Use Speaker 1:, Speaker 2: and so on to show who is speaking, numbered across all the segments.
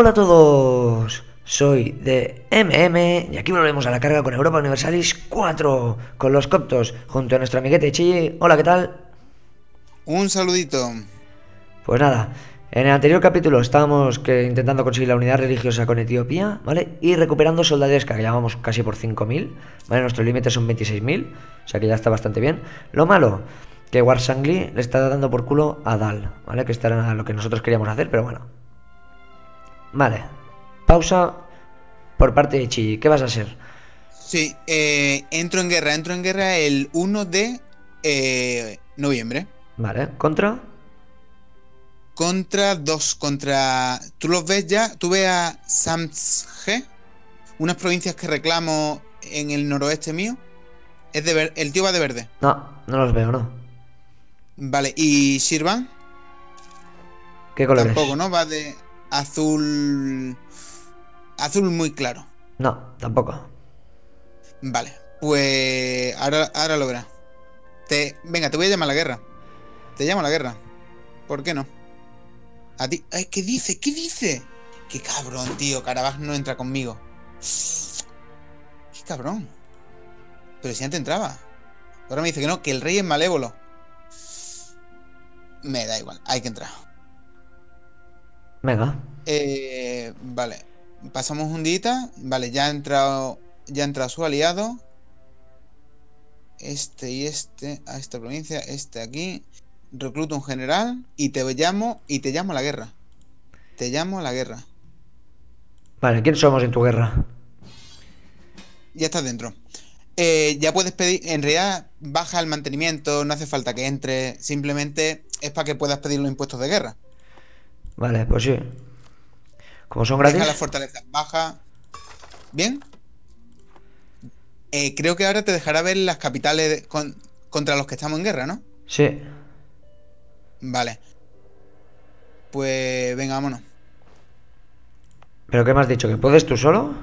Speaker 1: Hola a todos, soy de MM y aquí volvemos a la carga con Europa Universalis 4 con los coptos junto a nuestro amiguete Chi. Hola, ¿qué tal?
Speaker 2: Un saludito.
Speaker 1: Pues nada, en el anterior capítulo estábamos que, intentando conseguir la unidad religiosa con Etiopía, ¿vale? Y recuperando soldadesca, que llevamos casi por 5.000, ¿vale? Nuestro límite son 26.000, o sea que ya está bastante bien. Lo malo, que Warsangli le está dando por culo a Dal, ¿vale? Que esto era lo que nosotros queríamos hacer, pero bueno. Vale, pausa por parte de Chi. ¿Qué vas a hacer?
Speaker 2: Sí, eh, entro en guerra, entro en guerra el 1 de eh, noviembre.
Speaker 1: Vale, ¿contra?
Speaker 2: Contra dos, contra... ¿Tú los ves ya? ¿Tú ves a Samsge? Unas provincias que reclamo en el noroeste mío. Es de ver... El tío va de verde.
Speaker 1: No, no los veo, no.
Speaker 2: Vale, ¿y Shirvan?
Speaker 1: ¿Qué color
Speaker 2: Tampoco, ¿no? Va de azul... Azul muy claro.
Speaker 1: No, tampoco.
Speaker 2: Vale, pues ahora, ahora lo verás. Te, venga, te voy a llamar a la guerra. Te llamo a la guerra. ¿Por qué no? A ti. Ay, ¿Qué dice? ¿Qué dice? Qué cabrón, tío. Carabaj no entra conmigo. Qué cabrón. Pero si antes entraba. Ahora me dice que no, que el rey es malévolo. Me da igual, hay que entrar.
Speaker 1: Venga.
Speaker 2: Eh, vale. Pasamos un día. Vale, ya ha entrado. Ya ha entrado su aliado. Este y este a esta provincia. Este aquí. Recluto un general. Y te llamo. Y te llamo a la guerra. Te llamo a la guerra.
Speaker 1: Vale, ¿quién somos en tu guerra?
Speaker 2: Ya estás dentro. Eh, ya puedes pedir. En realidad, baja el mantenimiento. No hace falta que entre. Simplemente es para que puedas pedir los impuestos de guerra.
Speaker 1: Vale, pues sí. Como son gratis.
Speaker 2: Deja la fortaleza baja. Bien. Eh, creo que ahora te dejará ver las capitales con- contra los que estamos en guerra, ¿no?
Speaker 1: Sí.
Speaker 2: Vale. Pues venga, vámonos.
Speaker 1: ¿Pero qué me has dicho? ¿Que puedes tú solo?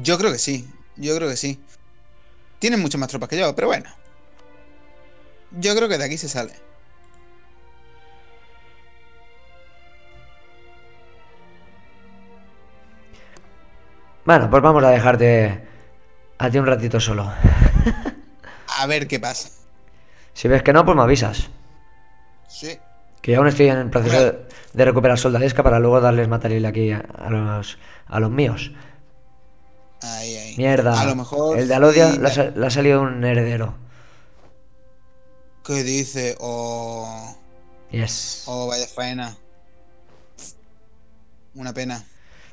Speaker 2: Yo creo que sí. Yo creo que sí. Tienen muchas más tropas que yo, pero bueno. Yo creo que de aquí se sale.
Speaker 1: Bueno, pues vamos a dejarte a ti un ratito solo.
Speaker 2: A ver qué pasa.
Speaker 1: Si ves que no, pues me avisas.
Speaker 2: Sí.
Speaker 1: Que aún estoy en el proceso de, de recuperar soldadesca para luego darles matarile aquí a, a los, a los míos.
Speaker 2: Ahí, ahí.
Speaker 1: Mierda.
Speaker 2: A lo mejor.
Speaker 1: El de Alodia
Speaker 2: sí,
Speaker 1: le, ha, sa- le ha salido un heredero.
Speaker 2: ¿Qué dice? Oh.
Speaker 1: Yes.
Speaker 2: Oh, vaya faena. Una pena.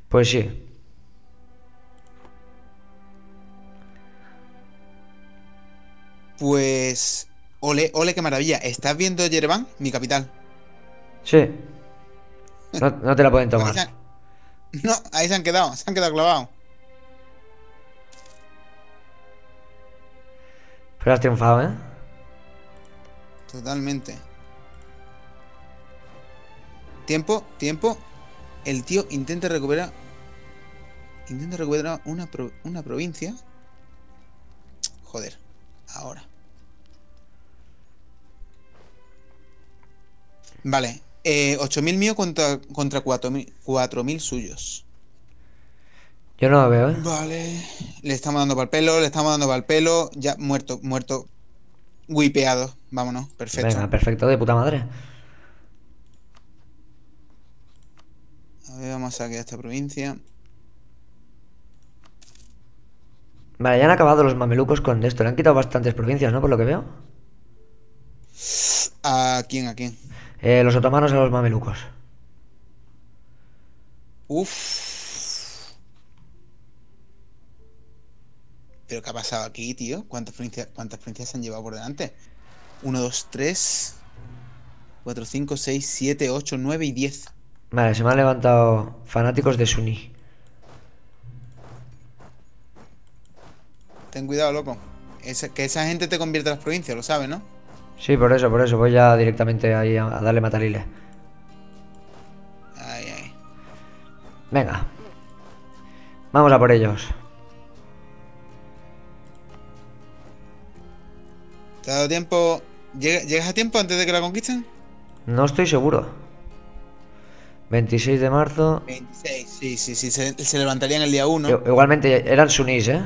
Speaker 1: Pues sí.
Speaker 2: Pues. Ole, ole, qué maravilla. ¿Estás viendo Yerevan, mi capital?
Speaker 1: Sí. No, no te la pueden tomar.
Speaker 2: han- No, ahí se han quedado, se han quedado clavados.
Speaker 1: Pero has triunfado, ¿eh?
Speaker 2: Totalmente. Tiempo, tiempo. El tío intenta recuperar. Intenta recuperar una, pro- una provincia. Joder. Ahora. Vale. Eh, 8.000 mío contra, contra 4.000 4.000 suyos.
Speaker 1: Yo no lo veo, ¿eh?
Speaker 2: Vale. Le estamos dando para el pelo, le estamos dando para el pelo. Ya, muerto, muerto. Wipeado. Vámonos. Perfecto.
Speaker 1: Venga, perfecto, de puta madre.
Speaker 2: A ver, vamos a sacar esta provincia.
Speaker 1: Vale, ya han acabado los mamelucos con esto. Le han quitado bastantes provincias, ¿no? Por lo que veo.
Speaker 2: ¿A quién? ¿A quién?
Speaker 1: Eh, los otomanos a los mamelucos.
Speaker 2: Uf. ¿Pero qué ha pasado aquí, tío? ¿Cuántas provincias, cuántas provincias se han llevado por delante? 1, 2, 3, 4, 5, 6, 7, 8, 9 y 10.
Speaker 1: Vale, se me han levantado fanáticos de Sunni.
Speaker 2: Ten cuidado, loco. Esa- que esa gente te convierte las provincias, lo sabes, ¿no?
Speaker 1: Sí, por eso, por eso. Voy ya directamente ahí a, a darle matarile.
Speaker 2: Ay, ay.
Speaker 1: Venga. Vamos a por ellos.
Speaker 2: ¿Te ha dado tiempo? ¿Llega- ¿Llegas a tiempo antes de que la conquisten?
Speaker 1: No estoy seguro. 26 de marzo.
Speaker 2: 26, sí, sí, sí. Se, se levantarían el día 1.
Speaker 1: I- Igualmente eran sunís, ¿eh?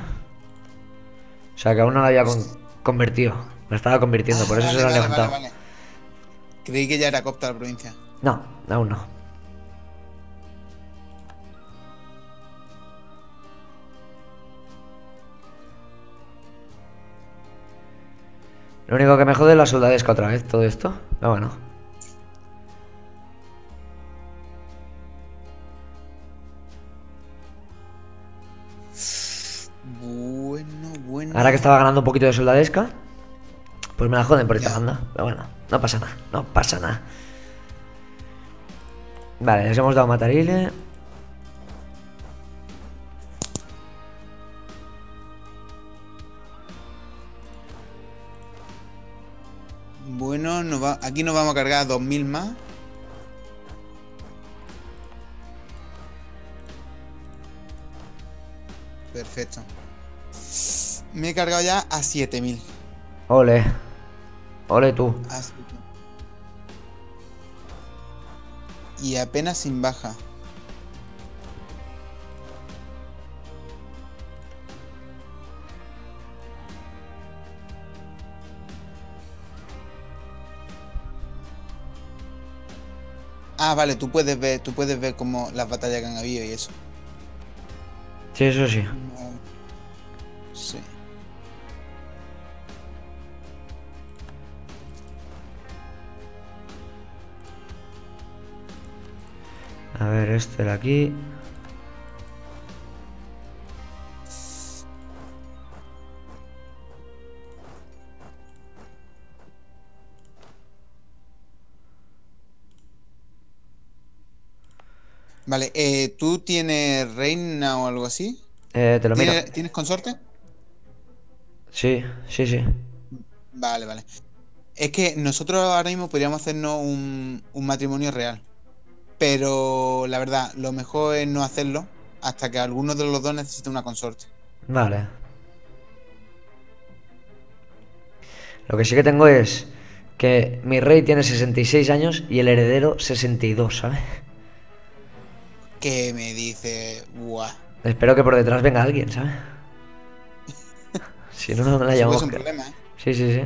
Speaker 1: O sea que aún no la había con- convertido. La estaba convirtiendo, por eso
Speaker 2: Vale,
Speaker 1: se la
Speaker 2: vale,
Speaker 1: levantado.
Speaker 2: vale, vale. Creí que ya era copta la provincia.
Speaker 1: No, aún no. Lo único que me jode es la soldadesca otra vez, todo esto. Pero bueno. Ahora que estaba ganando un poquito de soldadesca, pues me la joden por esta banda. Pero bueno, no pasa nada, no pasa nada. Vale, les hemos dado matarile.
Speaker 2: Bueno, nos va- aquí nos vamos a cargar 2000 más. Perfecto. Me he cargado ya a 7000.
Speaker 1: Ole. Ole tú.
Speaker 2: A 7000. Y apenas sin baja. Ah, vale, tú puedes ver, tú puedes ver como las batallas que han habido y eso.
Speaker 1: Sí, eso sí.
Speaker 2: Sí.
Speaker 1: A ver, este de aquí.
Speaker 2: Vale, eh, ¿tú tienes reina o algo así?
Speaker 1: Eh, te lo miro.
Speaker 2: ¿Tienes, ¿tienes consorte?
Speaker 1: Sí, sí, sí.
Speaker 2: Vale, vale. Es que nosotros ahora mismo podríamos hacernos un, un matrimonio real. Pero la verdad, lo mejor es no hacerlo hasta que alguno de los dos necesite una consorte.
Speaker 1: Vale. Lo que sí que tengo es que mi rey tiene 66 años y el heredero 62, ¿sabes?
Speaker 2: Que me dice, guau.
Speaker 1: Espero que por detrás venga alguien, ¿sabes? Si no, no me la llamo.
Speaker 2: es un problema, ¿eh?
Speaker 1: Sí, sí,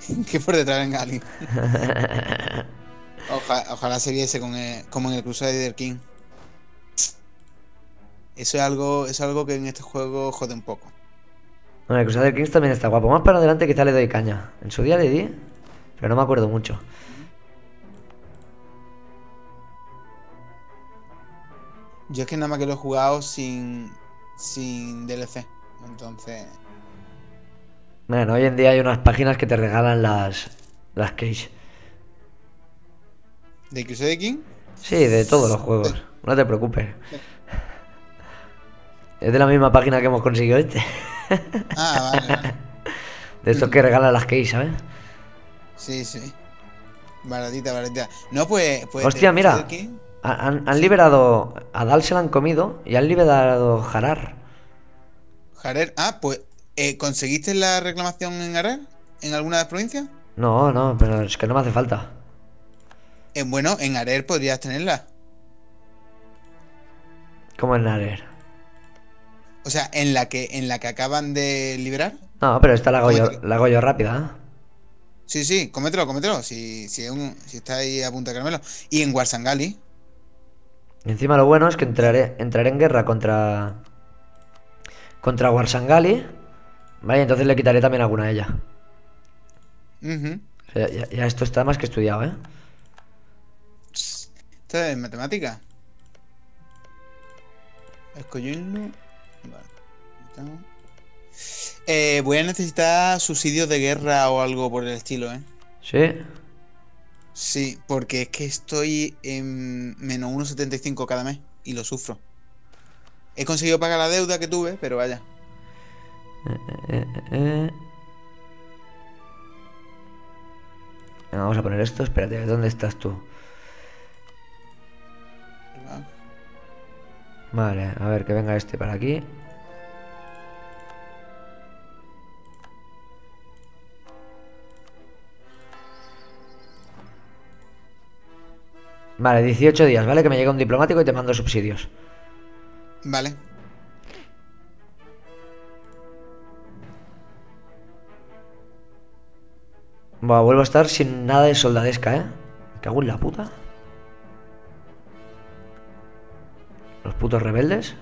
Speaker 1: sí.
Speaker 2: que por detrás venga alguien. Oja- ojalá se viese con el- como en el Crusader King. Eso es algo, es algo que en este juego jode un poco.
Speaker 1: Bueno, el Crusader Kings también está guapo. Más para adelante quizá le doy caña. En su día le di, pero no me acuerdo mucho.
Speaker 2: Yo es que nada más que lo he jugado sin, sin DLC. Entonces,
Speaker 1: Bueno, hoy en día hay unas páginas que te regalan las, las case.
Speaker 2: ¿De Crusader King?
Speaker 1: Sí, de todos los juegos. No te preocupes. Es de la misma página que hemos conseguido este.
Speaker 2: Ah, vale, vale.
Speaker 1: De estos que regalan las case, ¿sabes?
Speaker 2: Sí, sí. Baratita, baratita. No, pues. pues
Speaker 1: Hostia, mira. Han, liberado. A Dal se la han comido y han liberado Harar.
Speaker 2: Jarer. Ah, pues. eh, ¿Conseguiste la reclamación en Arar? ¿En alguna de las provincias?
Speaker 1: No, no, pero es que no me hace falta.
Speaker 2: Eh, bueno, en Arer podrías tenerla.
Speaker 1: Como en Harer.
Speaker 2: O sea, en la que, en la que acaban de liberar.
Speaker 1: No, pero esta la hago yo, la hago yo rápida. ¿eh?
Speaker 2: Sí, sí, cómetelo, cómetelo. Si, si, es un- si está ahí a punto de caramelo. Y en Warsangali.
Speaker 1: Y encima lo bueno es que entraré, entraré en guerra contra. Contra Warsangali. Vale, entonces le quitaré también alguna a ella.
Speaker 2: Ujú.
Speaker 1: O sea, ya, ya esto está más que estudiado, ¿eh?
Speaker 2: Esto es matemática. Escollirlo. Vale. Eh, voy a necesitar subsidios de guerra o algo por el estilo, ¿eh?
Speaker 1: Sí.
Speaker 2: Sí, porque es que estoy en menos 1,75 cada mes y lo sufro. He conseguido pagar la deuda que tuve, pero vaya.
Speaker 1: Eh, eh, eh. Vamos a poner esto. Espérate, ¿dónde estás tú? Vale, a ver que venga este para aquí. Vale, 18 días, ¿vale? Que me llega un diplomático y te mando subsidios.
Speaker 2: Vale.
Speaker 1: Buah, vuelvo a estar sin nada de soldadesca, ¿eh? Me cago en la puta. Putos rebeldes.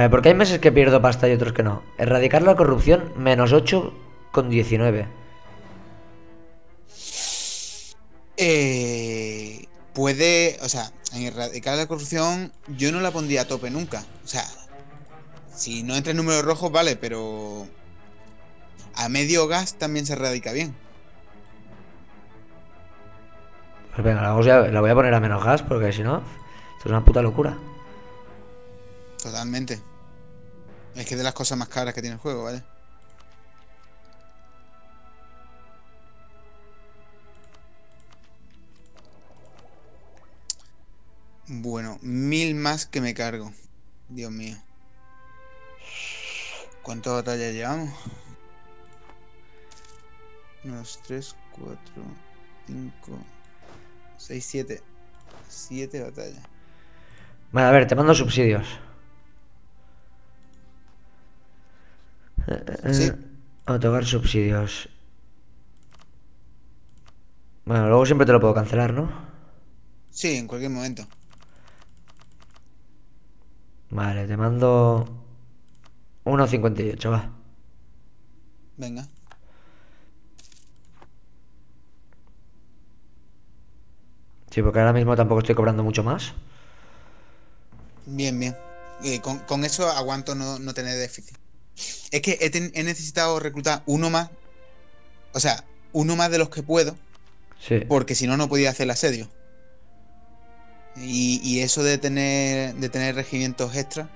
Speaker 1: Vale, porque hay meses que pierdo pasta y otros que no. Erradicar la corrupción, menos 8 con 19.
Speaker 2: Eh, puede, o sea, en erradicar la corrupción yo no la pondría a tope nunca. O sea, si no entra en números rojos, vale, pero a medio gas también se erradica bien.
Speaker 1: Pues venga, la voy a, la voy a poner a menos gas porque si no, esto es una puta locura.
Speaker 2: Totalmente. Es que es de las cosas más caras que tiene el juego, ¿vale? Bueno, mil más que me cargo. Dios mío. ¿Cuántas batallas llevamos? 1, 2, 3, 4, 5, 6, 7. 7 batallas.
Speaker 1: Vale, a ver, te mando subsidios.
Speaker 2: Sí.
Speaker 1: eh, Otorgar subsidios. Bueno, luego siempre te lo puedo cancelar, ¿no?
Speaker 2: Sí, en cualquier momento.
Speaker 1: Vale, te mando 1.58, va.
Speaker 2: Venga.
Speaker 1: Sí, porque ahora mismo tampoco estoy cobrando mucho más.
Speaker 2: Bien, bien. Eh, con, con eso aguanto no, no tener déficit. Es que he, ten- he necesitado reclutar uno más. O sea, uno más de los que puedo.
Speaker 1: Sí.
Speaker 2: Porque si no, no podía hacer el asedio. Y, y eso de tener, de tener regimientos extra.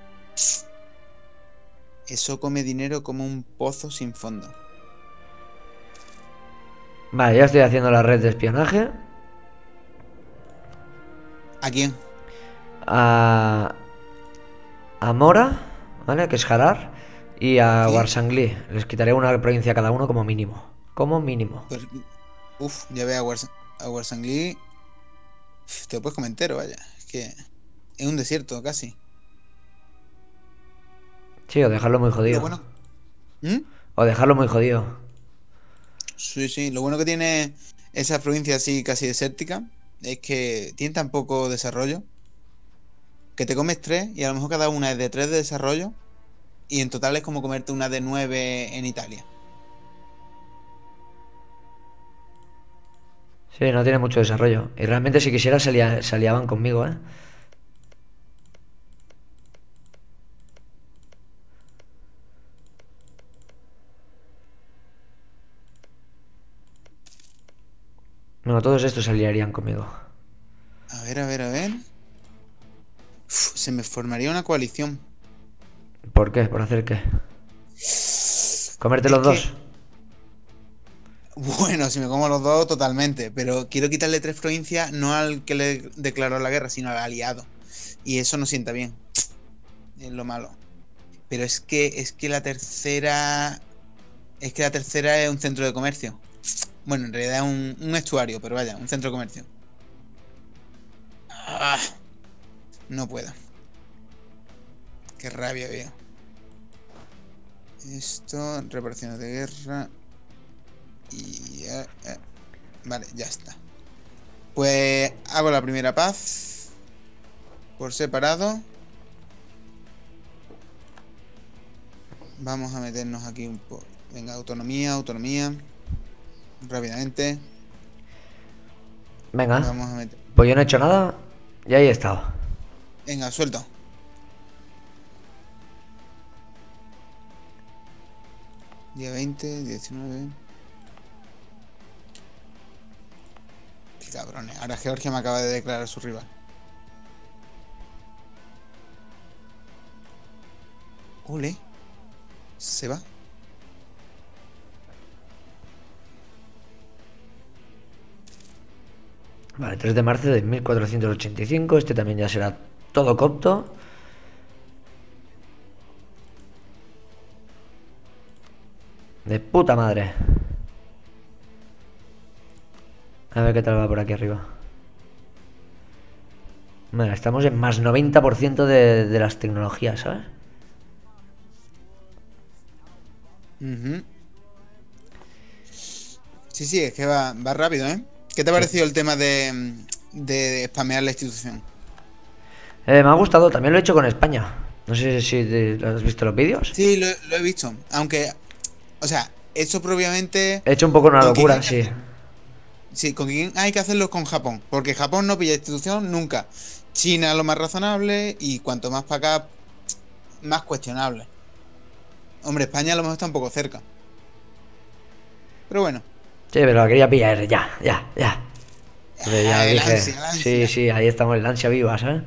Speaker 2: Eso come dinero como un pozo sin fondo.
Speaker 1: Vale, ya estoy haciendo la red de espionaje.
Speaker 2: ¿A quién?
Speaker 1: A. A Mora, ¿vale? Que es Harar. Y a
Speaker 2: Sí.
Speaker 1: Warsangli. Les quitaré una provincia a cada uno como mínimo. Como mínimo.
Speaker 2: Pues, uf, ya ve a, Wars, a Warsangli. Uf, Te lo puedes comer entero, vaya. Es que es un desierto casi.
Speaker 1: Sí, o dejarlo muy jodido.
Speaker 2: bueno. ¿Mm?
Speaker 1: O dejarlo muy jodido.
Speaker 2: Sí, sí. Lo bueno que tiene esa provincia así casi desértica es que tiene tan poco desarrollo que te comes tres y a lo mejor cada una es de tres de desarrollo y en total es como comerte una de nueve en Italia.
Speaker 1: Sí, no tiene mucho desarrollo. Y realmente si quisiera se, lia- se conmigo, ¿eh? No, todos estos se aliarían conmigo.
Speaker 2: A ver, a ver, a ver. Uf, se me formaría una coalición.
Speaker 1: ¿Por qué? ¿Por hacer qué? ¿Comerte los
Speaker 2: que-
Speaker 1: dos?
Speaker 2: Bueno, si me como los dos, totalmente. Pero quiero quitarle tres provincias no al que le declaró la guerra, sino al aliado. Y eso no sienta bien. Es lo malo. Pero es que, es que la tercera. Es que la tercera es un centro de comercio. Bueno, en realidad es un, un estuario, pero vaya, un centro de comercio. Ah, no puedo. Qué rabia veo. Esto, reparaciones de guerra. Y... eh, Vale, ya está. Pues hago la primera paz. Por separado. Vamos a meternos aquí un poco. Venga, autonomía, autonomía. Rápidamente.
Speaker 1: Venga,
Speaker 2: Vamos a meter.
Speaker 1: pues yo no he hecho nada y ahí he estado.
Speaker 2: Venga, suelto. Día 20, 19. Cabrones. Ahora Georgia me acaba de declarar su rival. Ole. Se va.
Speaker 1: Vale, 3 de marzo de 1485. Este también ya será todo copto. De puta madre. A ver qué tal va por aquí arriba. Bueno, estamos en más 90% de, de las tecnologías, ¿sabes?
Speaker 2: Ujú. Sí, sí, es que va, va rápido, ¿eh? ¿Qué te ha parecido el tema de, de spamear la institución?
Speaker 1: Eh, me ha gustado, también lo he hecho con España. No sé si te- has visto los vídeos.
Speaker 2: Sí, lo, lo he visto. Aunque, o sea, eso propiamente...
Speaker 1: He hecho un poco una locura, sí.
Speaker 2: Sí, con quién hay que hacerlo con Japón. Porque Japón no pilla institución nunca. China lo más razonable y cuanto más para acá, más cuestionable. Hombre, España a lo mejor está un poco cerca. Pero bueno.
Speaker 1: Sí, pero la quería pillar ya, ya, ya. Ya
Speaker 2: el
Speaker 1: dije,
Speaker 2: ansia,
Speaker 1: sí, sí, ahí estamos, el ansia viva, ¿sabes?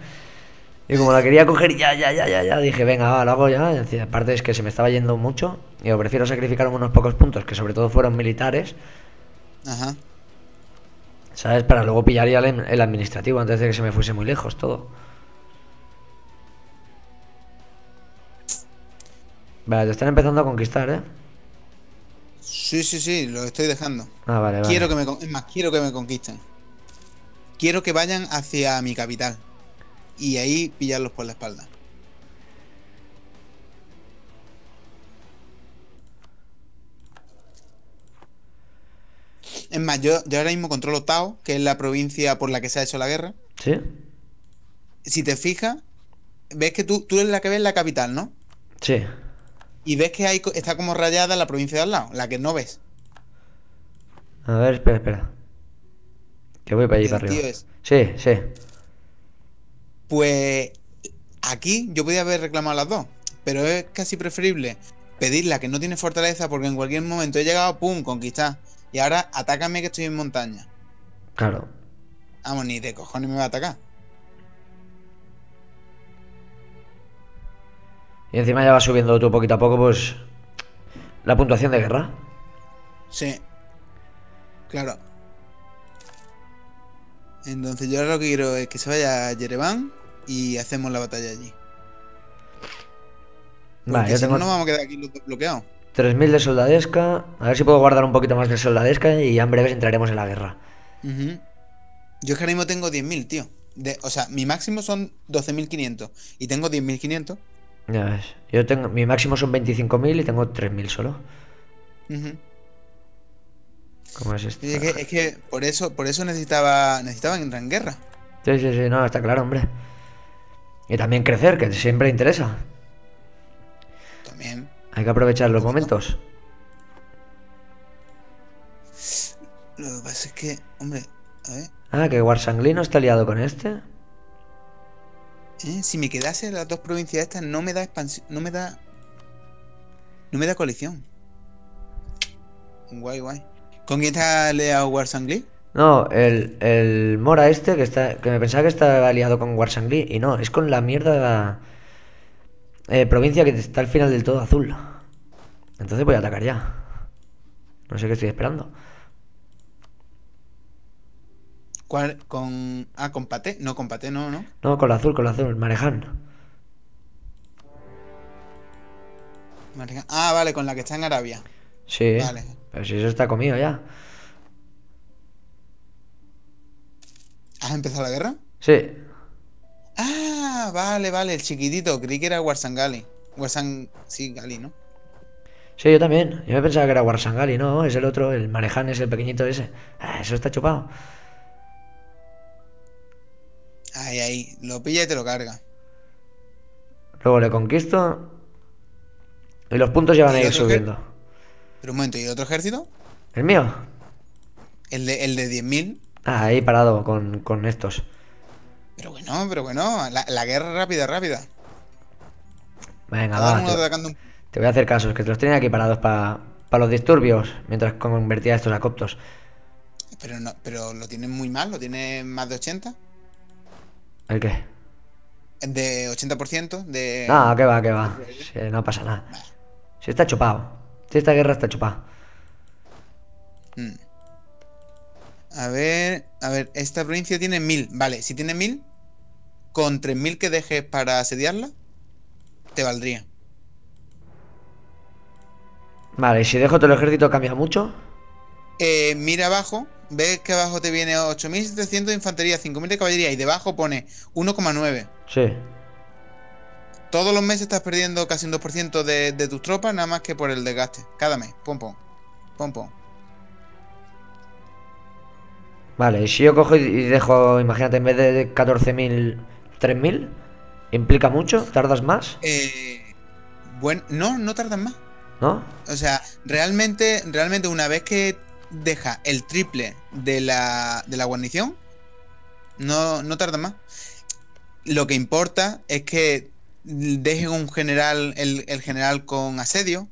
Speaker 1: Y como la quería coger ya, ya, ya, ya, ya, dije, venga, va, lo hago ya. Y Aparte es que se me estaba yendo mucho. Y yo prefiero sacrificar unos pocos puntos, que sobre todo fueron militares,
Speaker 2: Ajá.
Speaker 1: ¿sabes? Para luego pillar ya el, el administrativo antes de que se me fuese muy lejos todo. Vale, te están empezando a conquistar, ¿eh?
Speaker 2: Sí, sí, sí, lo estoy dejando.
Speaker 1: Ah, vale, vale.
Speaker 2: Quiero que me es más, quiero que me conquisten. Quiero que vayan hacia mi capital. Y ahí pillarlos por la espalda. Es más, yo, yo ahora mismo controlo Tao, que es la provincia por la que se ha hecho la guerra.
Speaker 1: ¿Sí?
Speaker 2: Si te fijas, ves que tú, tú eres la que ves la capital, ¿no?
Speaker 1: Sí.
Speaker 2: Y ves que hay, co- está como rayada la provincia de al lado, la que no ves.
Speaker 1: A ver, espera, espera. Que voy para allí, para arriba.
Speaker 2: es-
Speaker 1: Sí, sí.
Speaker 2: Pues aquí yo podía haber reclamado las dos, pero es casi preferible pedir la que no tiene fortaleza porque en cualquier momento he llegado, pum, conquistar. Y ahora atácame que estoy en montaña.
Speaker 1: Claro.
Speaker 2: Vamos, ni de cojones me va a atacar.
Speaker 1: Y encima ya vas subiendo tú poquito a poco, pues. La puntuación de guerra.
Speaker 2: Sí. Claro. Entonces yo ahora lo que quiero es que se vaya a Yerevan y hacemos la batalla allí.
Speaker 1: Vale,
Speaker 2: Porque si
Speaker 1: tengo
Speaker 2: no nos vamos a quedar aquí los dos bloqueados.
Speaker 1: 3000 de soldadesca. A ver si puedo guardar un poquito más de soldadesca y ya en breves entraremos en la guerra.
Speaker 2: Yo es que ahora mismo tengo 10.000, tío. De, o sea, mi máximo son 12.500 y tengo 10.500.
Speaker 1: Ya ves. Yo tengo. Mi máximo son 25.000 y tengo 3000 solo. ¿Cómo es esto?
Speaker 2: Es, que, es que por eso por eso necesitaba necesitaba entrar en guerra.
Speaker 1: Sí, sí, sí, no, está claro, hombre. Y también crecer, que siempre interesa.
Speaker 2: También.
Speaker 1: Hay que aprovechar los momentos.
Speaker 2: Lo que pasa es que, hombre, a ver,
Speaker 1: Ah, que Warsanglino está liado con este.
Speaker 2: ¿eh? si me quedase las dos provincias estas no me da expansión, no me da no me da coalición. Guay, guay. ¿Con quién está aliado Warsangli?
Speaker 1: No, el, el Mora este que está. que me pensaba que estaba aliado con Warsangli. Y no, es con la mierda eh, provincia que está al final del todo azul. Entonces voy a atacar ya. No sé qué estoy esperando.
Speaker 2: ¿Cuál? Con ah, con Pate, no con Pate, no, no.
Speaker 1: No, con la azul, con la azul, Mareján.
Speaker 2: Ah, vale, con la que está en Arabia.
Speaker 1: Sí.
Speaker 2: Vale.
Speaker 1: Pero si eso está comido ya.
Speaker 2: ¿Has empezado la guerra?
Speaker 1: Sí.
Speaker 2: Ah, vale, vale, el chiquitito, creí que era Warsangali. Warsan, sí, Gali, ¿no?
Speaker 1: Sí, yo también. Yo me pensaba que era Warsangali, no, es el otro, el Mareján es el pequeñito ese. Ah, eso está chupado.
Speaker 2: Ahí, ahí, lo pilla y te lo carga.
Speaker 1: Luego le conquisto. Y los puntos ya van a
Speaker 2: ¿Y
Speaker 1: ir subiendo.
Speaker 2: Pero un momento, ¿y el otro ejército?
Speaker 1: ¿El mío?
Speaker 2: El de, el de 10.000.
Speaker 1: Ah, ahí parado con, con estos.
Speaker 2: Pero bueno, pero bueno, la, la guerra rápida, rápida.
Speaker 1: Venga, va. Te, voy a hacer caso, es que te los tenía aquí parados para los disturbios mientras convertía estos a coptos.
Speaker 2: Pero no, pero lo tiene muy mal, lo tiene más de 80.
Speaker 1: ¿El qué?
Speaker 2: De 80% de.
Speaker 1: No, que va, que va. Sí, no pasa nada. Si está chupado. Si esta guerra está chupada.
Speaker 2: Mm. A ver, a ver, esta provincia tiene 1000. Vale, si tiene 1000, con 3000 que dejes para asediarla, te valdría.
Speaker 1: Vale, y si dejo todo el ejército cambia mucho.
Speaker 2: Eh, mira abajo, ves que abajo te viene 8700 de infantería, 5000 de caballería y debajo pone 1,9.
Speaker 1: Sí.
Speaker 2: Todos los meses estás perdiendo casi un 2% de, de tus tropas, nada más que por el desgaste. Cada mes, pom pom. Pom pom.
Speaker 1: Vale, si yo cojo y- dejo, imagínate, en vez de 14.000, 3.000, ¿implica mucho? ¿Tardas más?
Speaker 2: Eh, bueno, no, no tardan más.
Speaker 1: ¿No?
Speaker 2: O sea, realmente, realmente una vez que deja el triple de la, de la guarnición, no, no tarda más. Lo que importa es que dejen un general, el, el general con asedio.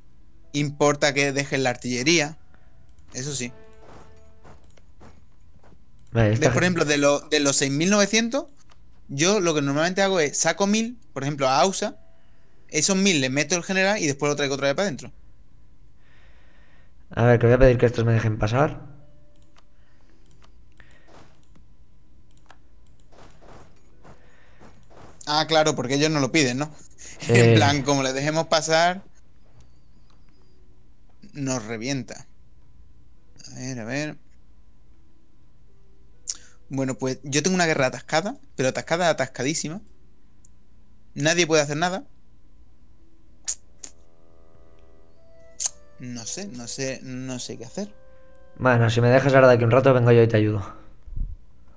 Speaker 2: Importa que dejen la artillería. Eso sí.
Speaker 1: Vale,
Speaker 2: ¿Ves,
Speaker 1: esta
Speaker 2: por ejemplo, de, lo- de los 6.900, yo lo que normalmente hago es saco 1.000, por ejemplo, a AUSA, esos 1.000 les meto el general y después lo traigo otra vez para adentro.
Speaker 1: A ver, que voy a pedir que estos me dejen pasar.
Speaker 2: Ah, claro, porque ellos no lo piden, ¿no? En plan, como les dejemos pasar, nos revienta. A ver, a ver. Bueno, pues yo tengo una guerra atascada, pero atascada, atascadísima. Nadie puede hacer nada. No sé, no sé, no sé qué hacer.
Speaker 1: Bueno, si me dejas ahora de aquí un rato, vengo yo y te ayudo.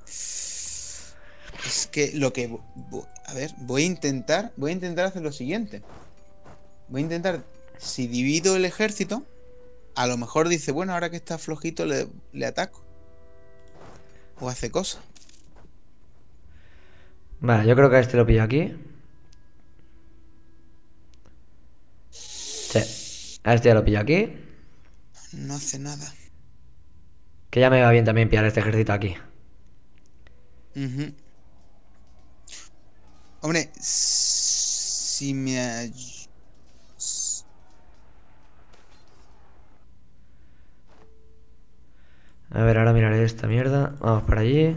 Speaker 2: Es que lo que a ver, voy a intentar, voy a intentar hacer lo siguiente. Voy a intentar si divido el ejército, a lo mejor dice, bueno, ahora que está flojito le, le ataco. O hace cosas.
Speaker 1: Vale, yo creo que a este lo pillo aquí. Sí. A este ya lo pillo aquí.
Speaker 2: No hace nada.
Speaker 1: Que ya me va bien también pillar este ejército aquí.
Speaker 2: Ujú. Hombre, si me
Speaker 1: A ver, ahora miraré esta mierda. Vamos para allí.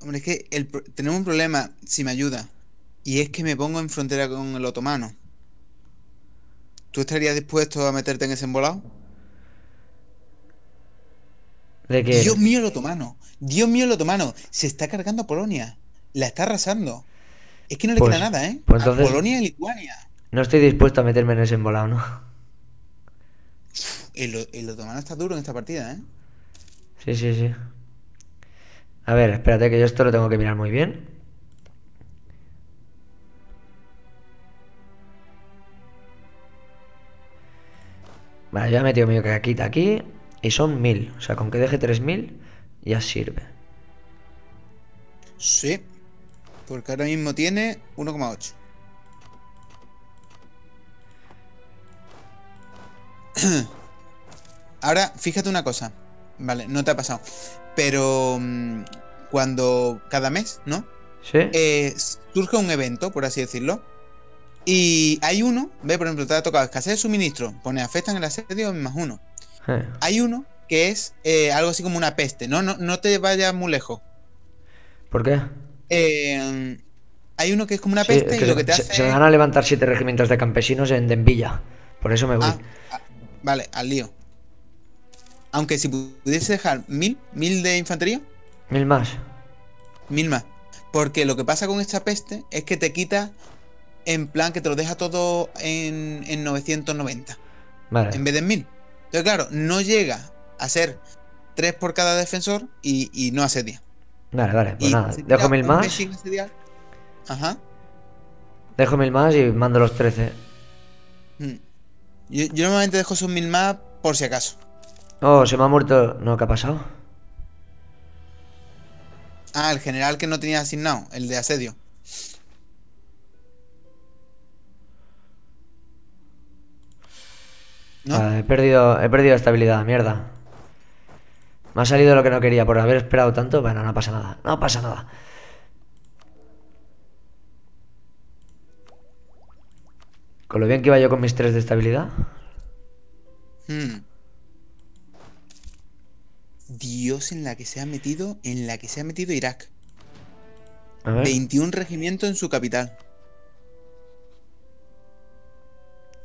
Speaker 2: Hombre, es que el tenemos un problema, si me ayuda. Y es que me pongo en frontera con el otomano. ¿Tú estarías dispuesto a meterte en ese embolado?
Speaker 1: De que...
Speaker 2: Dios mío, el otomano. Dios mío, el otomano. Se está cargando a Polonia. La está arrasando. Es que no le
Speaker 1: Pues-
Speaker 2: queda nada, ¿eh?
Speaker 1: pues
Speaker 2: A Polonia y Lituania.
Speaker 1: No estoy dispuesto a meterme en ese embolado, ¿no?
Speaker 2: El, el otomano está duro en esta partida, ¿eh?
Speaker 1: Sí, sí, sí. A ver, espérate que yo esto lo tengo que mirar muy bien. Vale, ya he metido mi caquita aquí y son mil. O sea, con que deje 3000 ya sirve.
Speaker 2: Sí. Porque ahora mismo tiene 1,8. Ahora, fíjate una cosa. Vale, no te ha pasado. Pero mm, cuando cada mes, ¿no?
Speaker 1: ¿Sí?
Speaker 2: Eh, surge un evento, por así decirlo. Y hay uno, ve, por ejemplo, te ha tocado escasez de suministro. Pone afectan el asedio más uno. Hay uno que es eh, algo así como una peste. No, no, no te vayas muy lejos.
Speaker 1: ¿Por qué?
Speaker 2: Eh, hay uno que es como una peste y lo
Speaker 1: se,
Speaker 2: que te
Speaker 1: se-
Speaker 2: hace.
Speaker 1: se van a levantar siete regimientos de campesinos en Denvilla. Por eso me voy.
Speaker 2: Ah, ah, vale, al lío. Aunque si pudiese dejar mil, mil de infantería,
Speaker 1: Mil más.
Speaker 2: mil más. Porque lo que pasa con esta peste es que te quita en plan que te lo deja todo en, en 990
Speaker 1: Vale.
Speaker 2: en vez de en 1000. Entonces, claro, no llega a ser 3 por cada defensor y, y no asedia.
Speaker 1: Vale, vale. Pues
Speaker 2: y
Speaker 1: nada. Dejo mil más.
Speaker 2: Ajá.
Speaker 1: Dejo mil más y mando los 13.
Speaker 2: Mm. Yo, yo normalmente dejo esos mil más por si acaso.
Speaker 1: Oh, se me ha muerto. No, ¿qué ha pasado?
Speaker 2: Ah, el general que no tenía asignado, el de asedio. ¿no?
Speaker 1: Ah, he perdido, he perdido estabilidad, mierda. Me ha salido lo que no quería por haber esperado tanto. Bueno, no pasa nada. No pasa nada. Con lo bien que iba yo con mis tres de estabilidad.
Speaker 2: Hmm. Dios en la que se ha metido, en la que se ha metido Irak.
Speaker 1: A ver.
Speaker 2: 21 regimientos en su capital.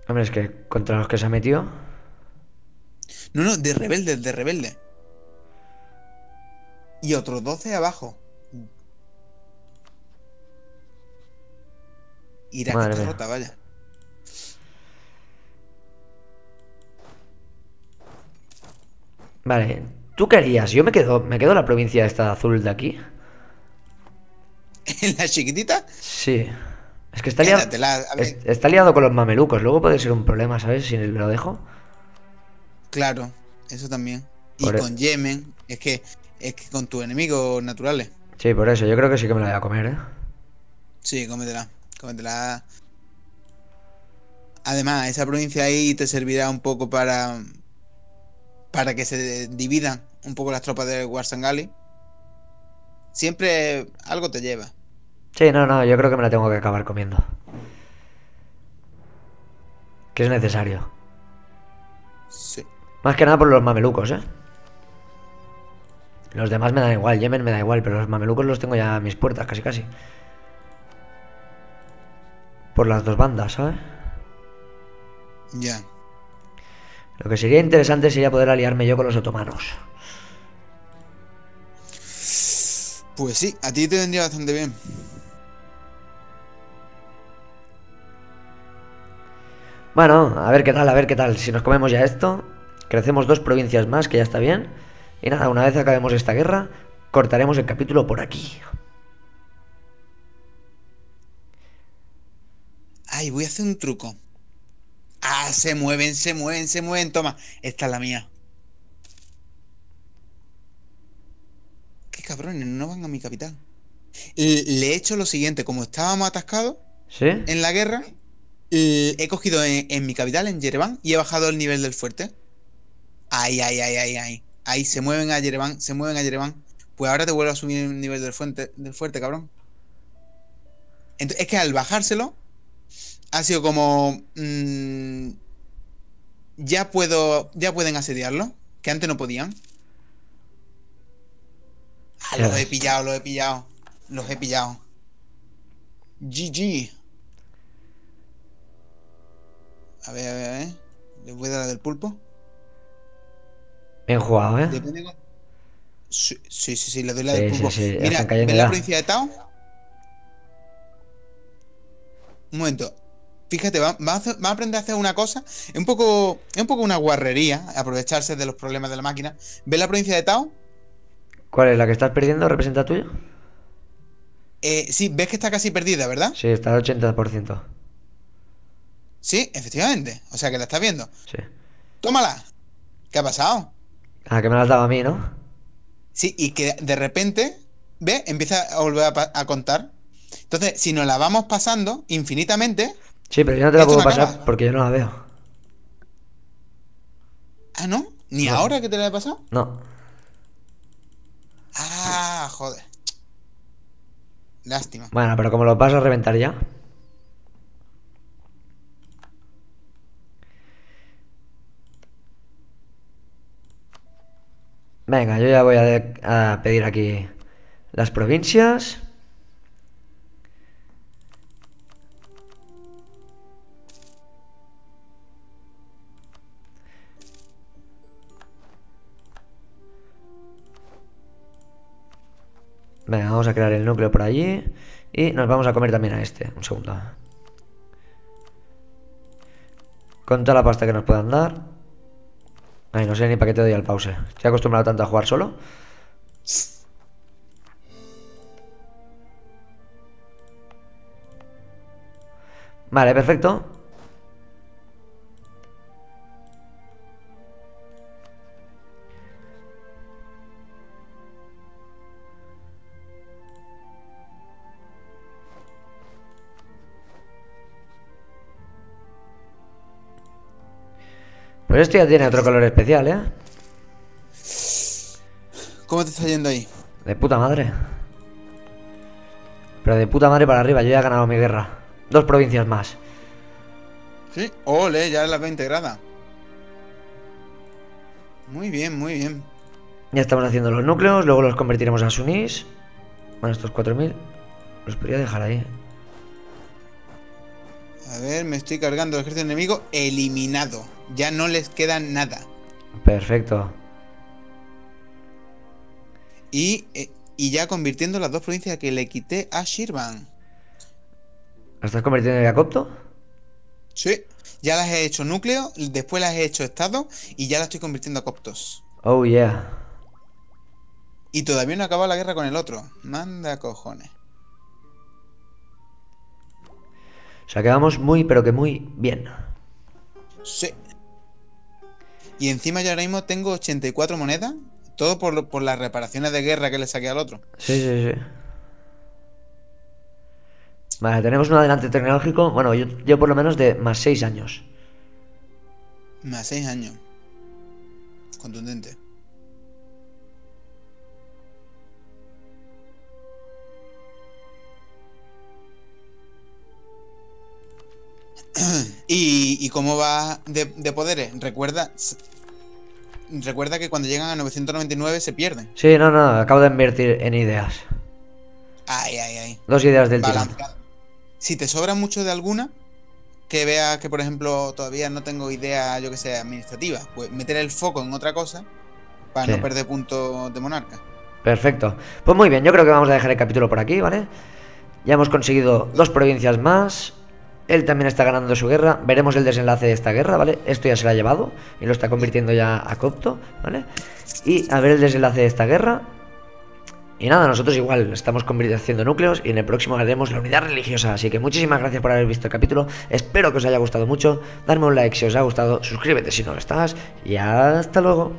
Speaker 1: Hombre, es que contra los que se ha metido.
Speaker 2: No, no, de rebeldes, de rebeldes. Y otros 12 abajo. Irak
Speaker 1: Madre
Speaker 2: está
Speaker 1: mía.
Speaker 2: rota, vaya.
Speaker 1: Vale, ¿tú qué harías? Yo me quedo, me quedo en la provincia esta azul de aquí.
Speaker 2: En la chiquitita,
Speaker 1: Sí. Es que está liado,
Speaker 2: quédatela.
Speaker 1: Es- está liado con los mamelucos. Luego puede ser un problema, ¿sabes? Si lo dejo.
Speaker 2: claro, eso también. Y
Speaker 1: Por e-
Speaker 2: con Yemen, es que, es que con tus enemigos naturales.
Speaker 1: Sí, por eso. Yo creo que sí que me la voy a comer, ¿eh?
Speaker 2: Sí, cómetela. Cómetela. Además, esa provincia ahí te servirá un poco para. Para que se dividan un poco las tropas de Warsangali. Siempre algo te lleva.
Speaker 1: Sí, no, no, yo creo que me la tengo que acabar comiendo. Que es necesario.
Speaker 2: Sí.
Speaker 1: Más que nada por los mamelucos, ¿eh? Los demás me dan igual, Yemen me da igual, pero los mamelucos los tengo ya a mis puertas, casi casi. Por las dos bandas, ¿sabes?
Speaker 2: Ya.
Speaker 1: Lo que sería interesante sería poder aliarme yo con los otomanos.
Speaker 2: Pues sí, a ti te vendría bastante bien.
Speaker 1: Bueno, a ver qué tal, a ver qué tal. Si nos comemos ya esto, crecemos dos provincias más, que ya está bien. Y nada, una vez acabemos esta guerra, cortaremos el capítulo por aquí.
Speaker 2: Ay, voy a hacer un truco. Ah, se mueven, se mueven, se mueven. Toma, esta es la mía. Qué cabrones, no van a mi capital. Le he hecho lo siguiente, como estábamos atascados
Speaker 1: ¿Sí?
Speaker 2: en la guerra, l- he cogido en, en mi capital, en Yerevan, y he bajado el nivel del fuerte. Ay, ay, ay, ay, ay. Ahí se mueven a Yerevan, se mueven a Yerevan. Pues ahora te vuelvo a subir el nivel del fuerte, del fuerte, cabrón. Es que al bajárselo, ha sido como. mm, ya puedo. Ya pueden asediarlo. Que antes no podían. Ah, los he
Speaker 1: ves.
Speaker 2: pillado, los he pillado. Los he pillado. GG. A ver, a ver, a ver. ¿Le voy a dar la del pulpo?
Speaker 1: Bien jugado, ¿eh?
Speaker 2: Depende con- Sí, sí, sí, sí, le doy la
Speaker 1: Sí,
Speaker 2: del pulpo.
Speaker 1: sí,
Speaker 2: Mira, ¿ves la provincia de Tao? Un momento. Fíjate, va, va a hacer- a aprender a hacer una cosa. Es un poco. Es un poco una guarrería. Aprovecharse de los problemas de la máquina. ¿Ves la provincia de Tao?
Speaker 1: ¿Cuál es la que estás perdiendo? ¿Representa tuyo?
Speaker 2: Eh, sí, ves que está casi perdida, ¿verdad?
Speaker 1: Sí, está al 80%.
Speaker 2: Sí, efectivamente. O sea que la estás viendo.
Speaker 1: Sí.
Speaker 2: Tómala. ¿Qué ha pasado?
Speaker 1: Ah, que me la has dado a mí, ¿no?
Speaker 2: Sí, y que de repente, ¿ves? Empieza a volver a, a contar. Entonces, si nos la vamos pasando infinitamente.
Speaker 1: Sí, pero yo no te la puedo pasar
Speaker 2: acaba.
Speaker 1: porque yo no la veo.
Speaker 2: Ah, ¿no? ¿Ni
Speaker 1: No.
Speaker 2: ahora que te la he pasado?
Speaker 1: No.
Speaker 2: Ah, joder. Lástima.
Speaker 1: Bueno, pero como lo vas a reventar ya. Venga, yo ya voy a pedir aquí las provincias. Venga, vamos a crear el núcleo por allí. Y nos vamos a comer también a este. Un segundo. Con toda la pasta que nos puedan dar. Ay, no sé ni para qué te doy al pause. Estoy acostumbrado tanto a jugar solo. Vale, perfecto. Pues esto ya tiene otro color especial, ¿eh?
Speaker 2: ¿Cómo te está yendo ahí?
Speaker 1: De puta madre. Pero de puta madre para arriba, yo ya he ganado mi guerra. Dos provincias más.
Speaker 2: Sí, ole, ya las veo integrada. Muy bien, muy bien.
Speaker 1: Ya estamos haciendo los núcleos, luego los convertiremos a sunís. Bueno, estos 4000 los podría dejar ahí.
Speaker 2: A ver, me estoy cargando el ejército enemigo eliminado. Ya no les queda nada.
Speaker 1: Perfecto.
Speaker 2: Y, eh, y ya convirtiendo las dos provincias que le quité a Shirvan.
Speaker 1: ¿La estás convirtiendo en Jacopto?
Speaker 2: Sí. Ya las he hecho núcleo, después las he hecho estado y ya las estoy convirtiendo a coptos.
Speaker 1: Oh, yeah.
Speaker 2: Y todavía no ha acabado la guerra con el otro. Manda cojones.
Speaker 1: O sea, quedamos muy, pero que muy bien.
Speaker 2: Sí. Y encima yo ahora mismo tengo 84 monedas. Todo por, por las reparaciones de guerra que le saqué al otro.
Speaker 1: Sí, sí, sí. Vale, tenemos un adelante tecnológico. Bueno, yo, yo por lo menos de más 6 años.
Speaker 2: Más 6 años. Contundente. ¿Y, y cómo va de, de poderes? Recuerda, recuerda que cuando llegan a 999 se pierden.
Speaker 1: Sí, no, no, acabo de invertir en ideas.
Speaker 2: Ay, ay, ay.
Speaker 1: Dos ideas del tirón.
Speaker 2: Si te sobra mucho de alguna, que veas que, por ejemplo, todavía no tengo idea, yo que sé, administrativa, pues meter el foco en otra cosa para
Speaker 1: Sí.
Speaker 2: no perder puntos de monarca.
Speaker 1: Perfecto. Pues muy bien, yo creo que vamos a dejar el capítulo por aquí, ¿vale? Ya hemos conseguido dos provincias más. Él también está ganando su guerra. Veremos el desenlace de esta guerra, ¿vale? Esto ya se lo ha llevado y lo está convirtiendo ya a Copto, ¿vale? Y a ver el desenlace de esta guerra. Y nada, nosotros igual estamos haciendo núcleos y en el próximo haremos la unidad religiosa. Así que muchísimas gracias por haber visto el capítulo. Espero que os haya gustado mucho. Darme un like si os ha gustado. Suscríbete si no lo estás. Y hasta luego.